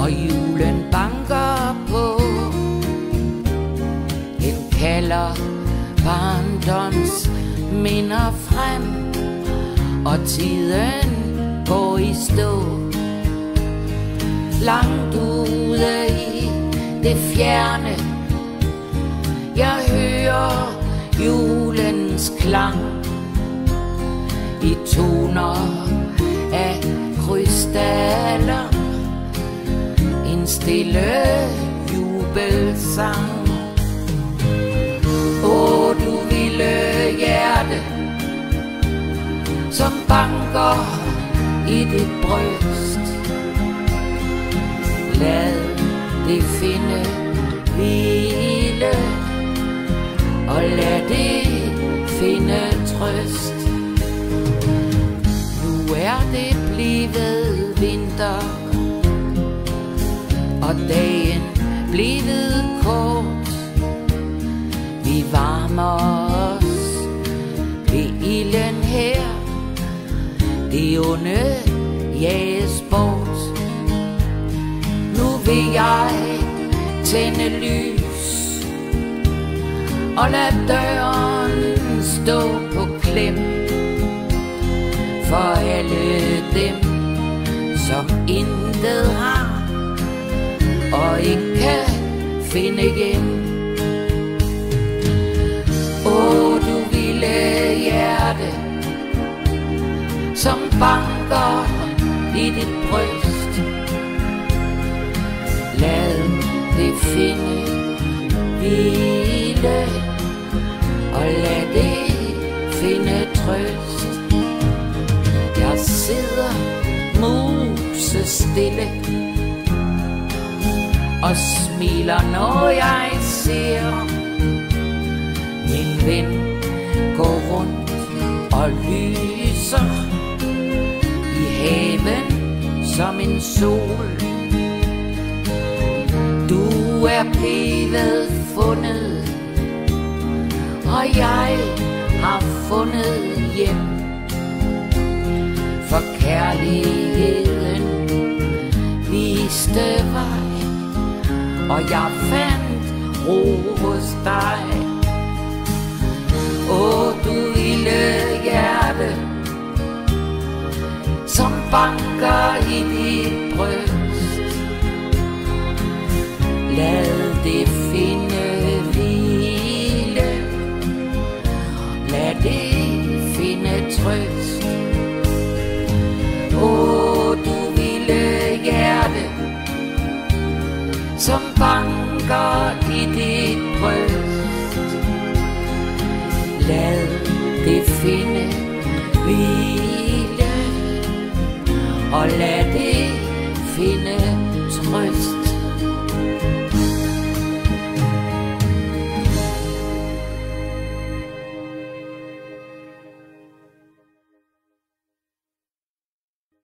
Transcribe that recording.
og julen banker på. Den kalder barndoms minder frem, og tiden går i stå. Langt ude i det fjerne, jeg hører julens klang i toner stille jubelsang. Åh, du ville hjerte, som banker i dit bryst. Lad det finde hvile, og lad det finde trøst. Nu er det blevet vinter, og dagen blevet kort. Vi varmer os ved ilden her, det onde jages bort. Nu vil jeg tænde lys, og lad døren stå på klem for alle dem, som intet finde igen Åh, du ville hjerte, som banker i dit bryst. Lad det finde hvile, og lad det finde trøst. Jeg sidder musestille stille og smiler, når jeg ser min ven gå rundt og lyser i haven som en sol. Du er blevet fundet, og jeg har fundet hjem. For kærligheden viste vej, og jeg fandt ro hos dig. Åh, du lille hjerte, som banker i dit bryst. Lad det finde hvile, lad det finde trøst. Som banker i dit bryst. Lad det finde hvile, og lad det.